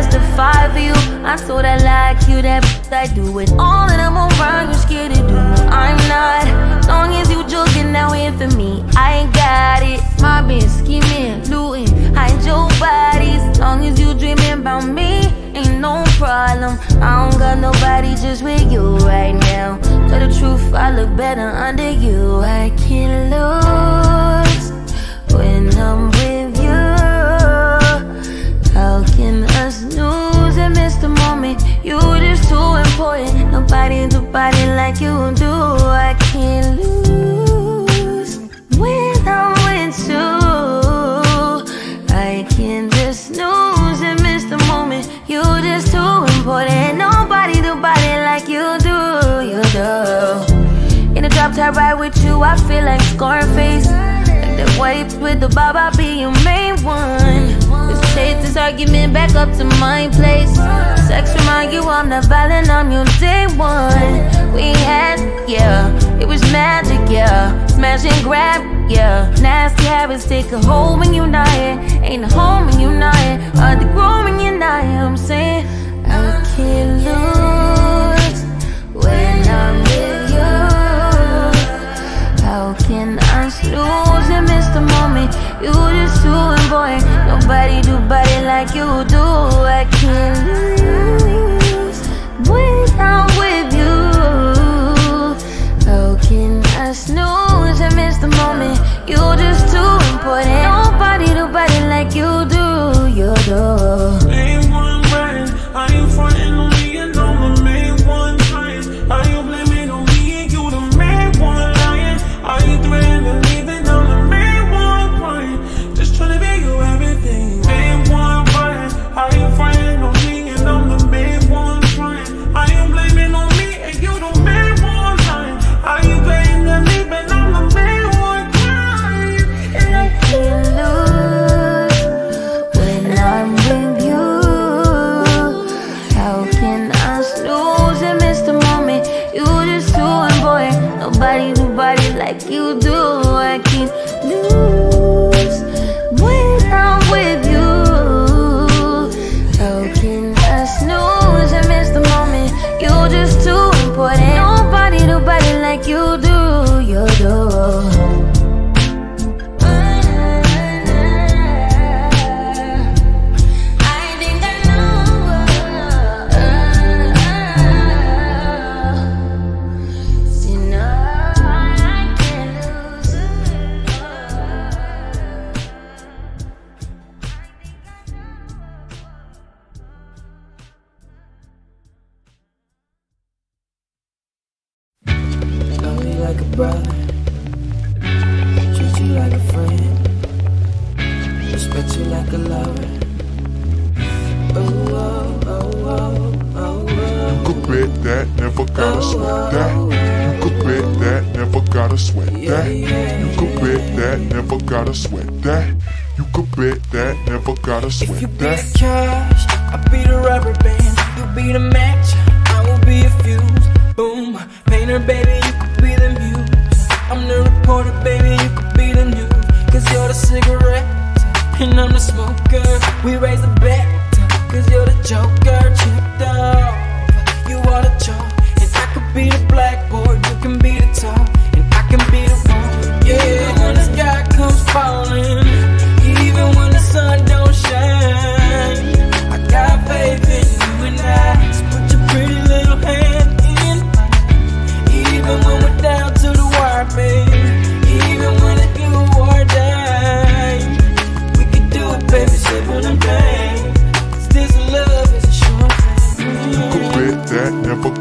testify for you. I told I like you, that I do it all, and I'm around. You scared to do? I'm not. Long as you joking, now in for me. I ain't got it. My bitch scheming, looting, hide your bodies. Long as you dreaming about me, ain't no problem. I don't got nobody just with you right now. Tell the truth, I look better under you. I can't lose when I'm important. Nobody do body like you do. I can't lose when I'm with you. I can just snooze and miss the moment. You just too important. Nobody do body like you do. You do. In the drop top ride with you, I feel like Scarface. That white with the bob, I be your main one. Let's take this argument back up to my place. Sex remind you I'm not violent, I'm your day one. We had, yeah, it was magic, yeah. Smash and grab, yeah. Nasty habits take a hold when you're not here. Ain't a home when you're not here. Hard to grow when you're not here. I'm saying I can't lose when I'm You just too important. Nobody do body like you do. I can't like a brother, treat you like a friend, respect you like a lover. Oh, oh, oh, oh, oh, oh, oh, oh, oh. You could bet that, never gotta sweat that. You could bet that, never gotta sweat that. You could bet that, never gotta sweat that. You could bet that, never gotta sweat If you sweat be that. the cash, I'll be the rubber band. You be the match, I will be a fuse. Boom, painter, baby, you could be the muse. I'm the reporter, baby, you could be the news. Cause you're the cigarette, and I'm the smoker. We raise the bet, cause you're the joker.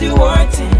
You a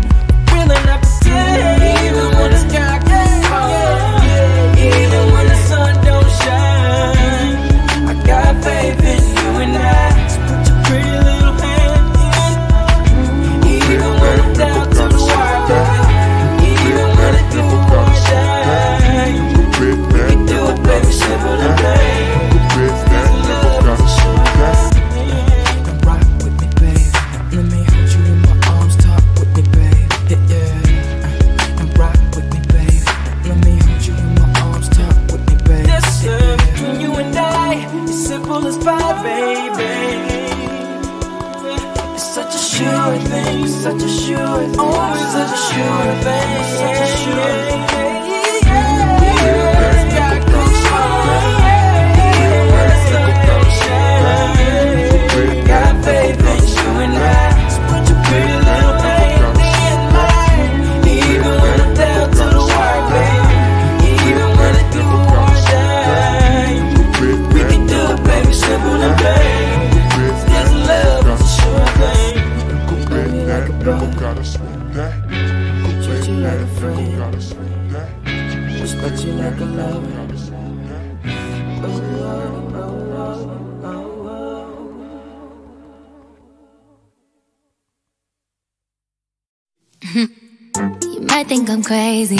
You might think I'm crazy,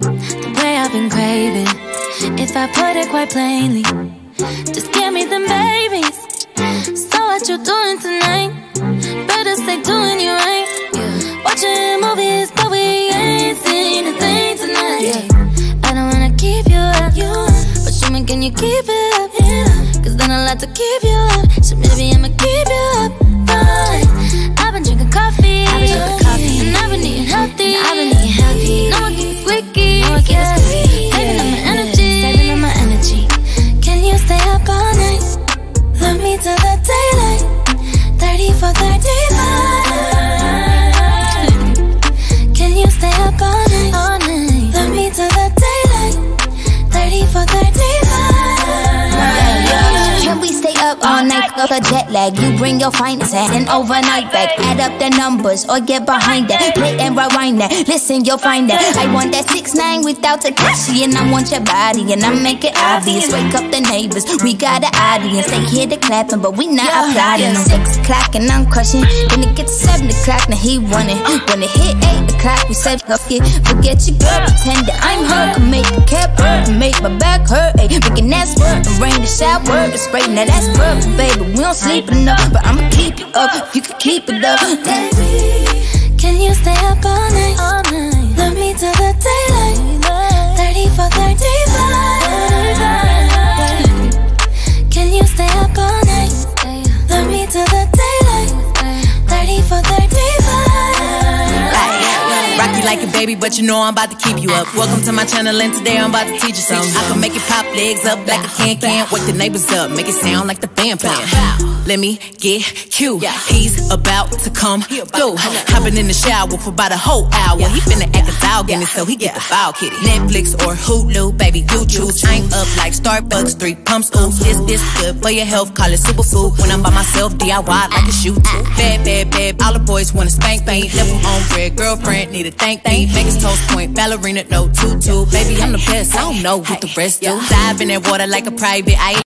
the way I've been craving. If I put it quite plainly, just give me them babies. So what you doing tonight? Better stay doing you right. Watching movies, but we ain't seen a thing tonight. I don't wanna keep you up, but show me can you keep it up? Cause then I'll have to keep you 30 for night of a jet lag? You bring your finest and overnight back. Add up the numbers or get behind that. Play and rewind that. Listen, you'll find that. I want that six nine without Tekashi, and I want your body, and I make it obvious. Wake up the neighbors, we got an audience. They hear the clapping, but we not applauding. Six o'clock and I'm crushing. Then it gets seven o'clock, now he running. When it hit eight o'clock, we said fuck it. Forget your girl, pretend that I'm her. Can make a cap hurt, make my back hurt. Ay, making that squirt, and rain the shower, the spray. Now that's perfect, baby. We don't sleep enough, but I'ma keep you up. If you can keep it up, Baby, can you stay up all night? All night. Love me till the daylight. Baby, but you know I'm about to keep you up. Welcome to my channel, and today I'm about to teach you something. I can make it pop legs up like a can can. Wake the neighbors up, make it sound like the band playing. Let me get cute. He's about to come through. Hopping in the shower for about a whole hour. He finna act a dog in so he get the foul kitty. Netflix or Hulu, baby, you choose. I'm up like Starbucks, three pumps. Ooh, this this good for your health. Call it superfood. When I'm by myself, DIY like a shoe. Bad, bad, bad. All the boys wanna spank me. Level on red, girlfriend need a thank me. Vegas toast point, ballerina no tutu. Baby, I'm the best. I don't know what the rest do. Dive in that water like a private. I